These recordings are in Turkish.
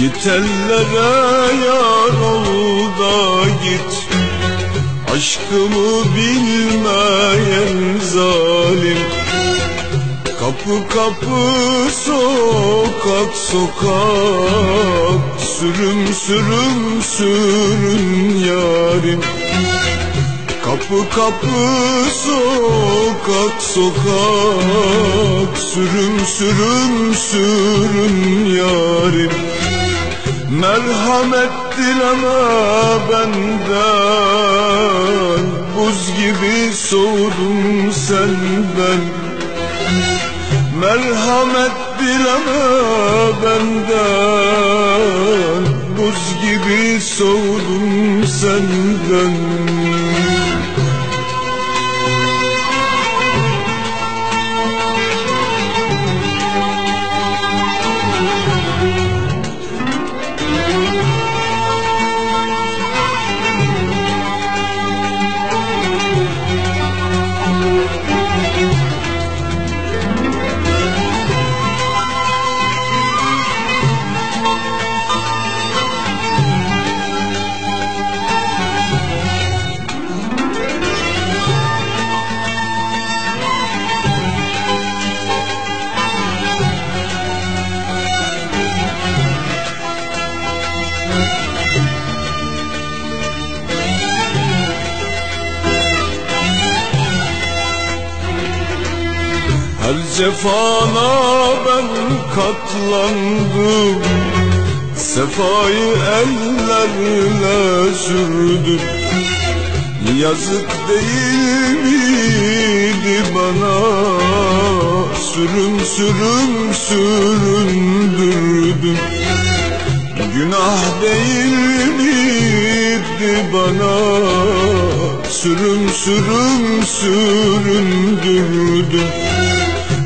Git ellere yar ol da git. Aşkımı bilmeyen zalim. Kapı kapı sokak sokak. Sürüm sürüm sürün yarim. Kapı kapı sokak sokak. Sürüm sürüm sürün yarim Merhamet dileme benden Buz gibi soğudum senden. Merhamet dileme benden Buz gibi soğudum senden Her cefana ben katlandım. Sefayı ellerle sürdüm. Yazık değil miydi bana. Sürüm sürüm süründürdüm. Günah değil miydi bana. Sürüm sürüm süründürdüm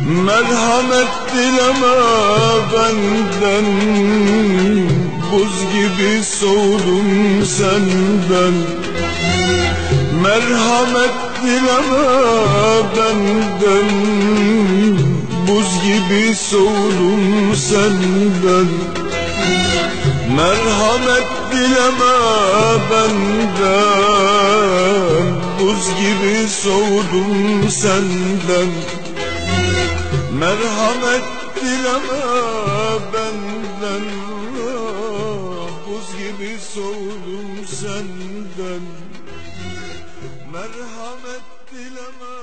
Merhamet dileme benden Buz gibi soğudum senden. Merhamet dileme benden Buz gibi soğudum senden. Merhamet dileme benden Buz gibi soğudum senden Merhamet dileme benden Buz gibi soğudum senden. Merhamet dileme